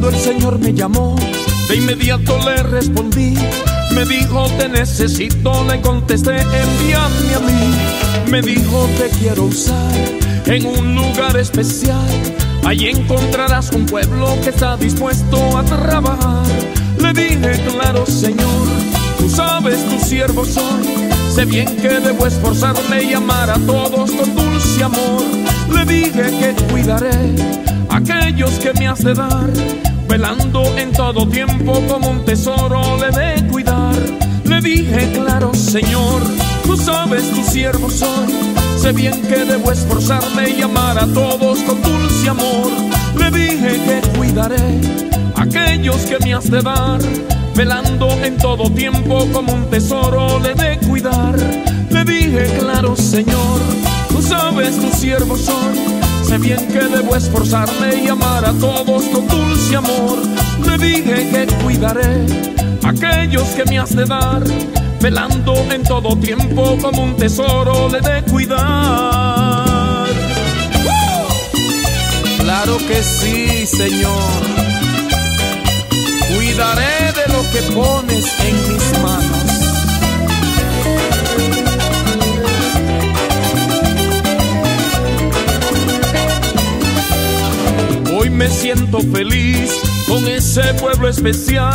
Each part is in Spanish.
Cuando el Señor me llamó, de inmediato le respondí. Me dijo, te necesito, le contesté, envíame a mí. Me dijo, te quiero usar en un lugar especial. Allí encontrarás un pueblo que está dispuesto a trabajar. Le dije, claro, Señor, tú sabes, tu siervo soy. Sé bien que debo esforzarme y amar a todos con dulce amor. Le dije que cuidaré aquellos que me has de dar velando en todo tiempo como un tesoro le de cuidar. Le dije, claro, Señor, tú sabes, tu siervo soy. Sé bien que debo esforzarme y amar a todos con dulce amor. Le dije que cuidaré aquellos que me has de dar, velando en todo tiempo como un tesoro le de cuidar. Le dije, claro, Señor, tú sabes, tu siervo soy. Sé bien que debo esforzarme y amar a todos con dulce amor. Le dije que cuidaré a aquellos que me has de dar, velando en todo tiempo como un tesoro le de cuidar. Claro que sí, Señor. Cuidaré de lo que pones en mis manos. Me siento feliz con ese pueblo especial.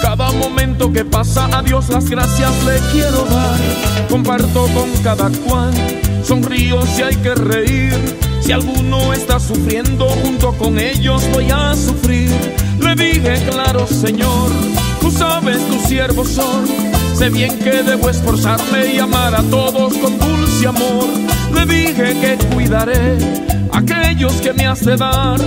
Cada momento que pasa a Dios las gracias le quiero dar. Comparto con cada cual, sonrío si hay que reír. Si alguno está sufriendo, junto con ellos voy a sufrir. Le dije, claro, Señor, tú sabes, tu siervo soy. Sé bien que debo esforzarme y amar a todos con dulce amor. Le dije que cuidaré a aquellos que me has de dar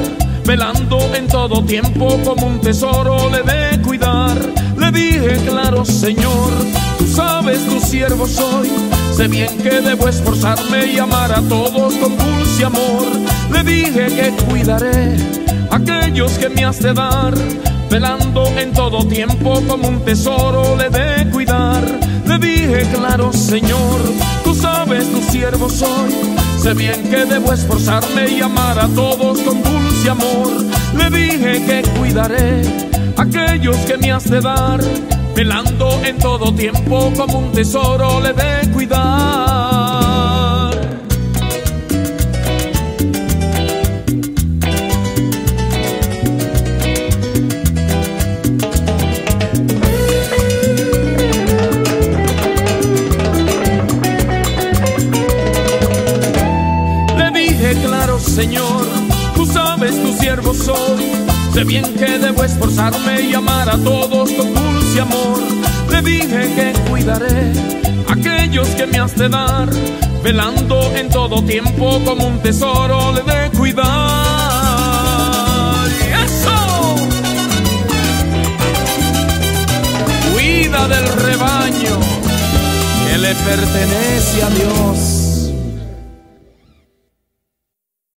velando en todo tiempo como un tesoro le de cuidar. Le dije, claro, Señor, tú sabes, tu siervo soy. Sé bien que debo esforzarme y amar a todos con dulce amor. Le dije que cuidaré a aquellos que me has de dar, velando en todo tiempo como un tesoro le de cuidar. Le dije, claro, Señor, tú sabes, tu siervo soy. Sé bien que debo esforzarme y amar a todos con dulce amor, le dije que cuidaré aquellos que me has de dar, velando en todo tiempo como un tesoro le de cuidar. Señor tu siervo soy. Sé bien que debo esforzarme y amar a todos con dulce amor. Le dije que cuidaré a aquellos que me has de dar, velando en todo tiempo como un tesoro le de cuidar. ¡Eso! Cuida del rebaño que le pertenece a Dios.